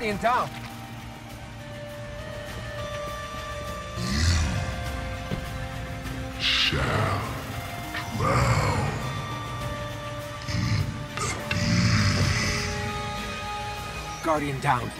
Guardian down. Shall drown in the deep. Guardian down.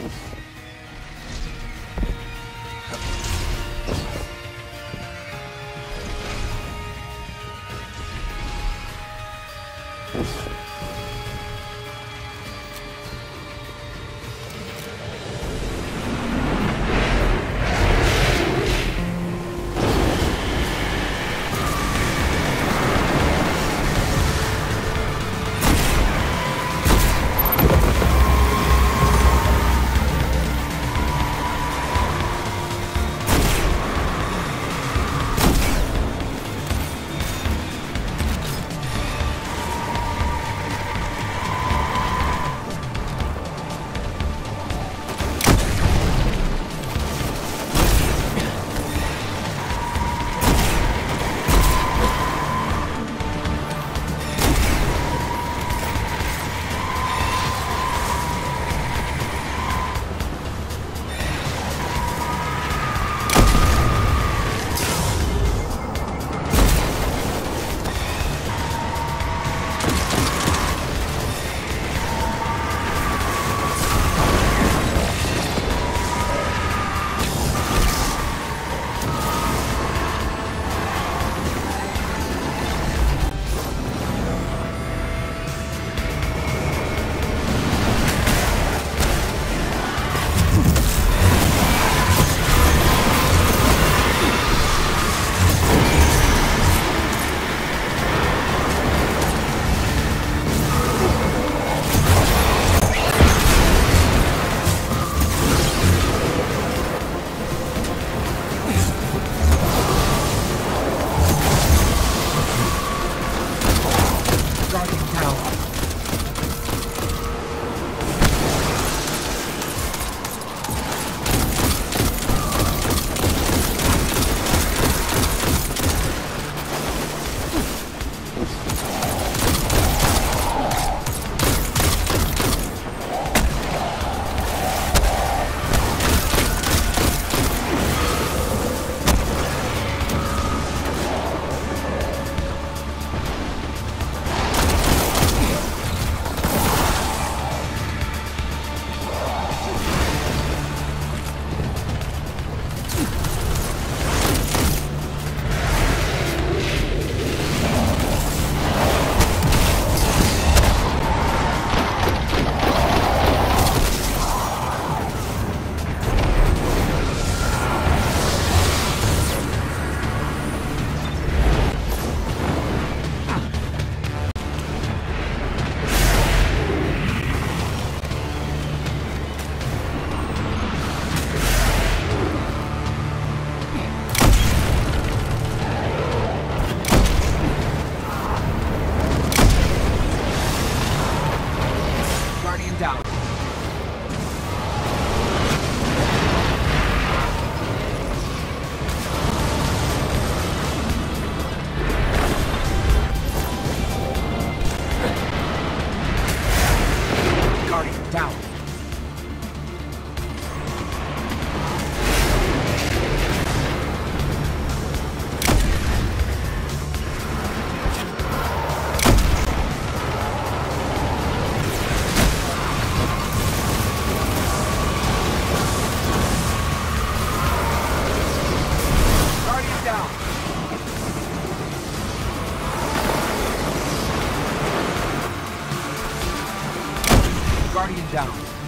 Down.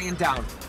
Guardian down.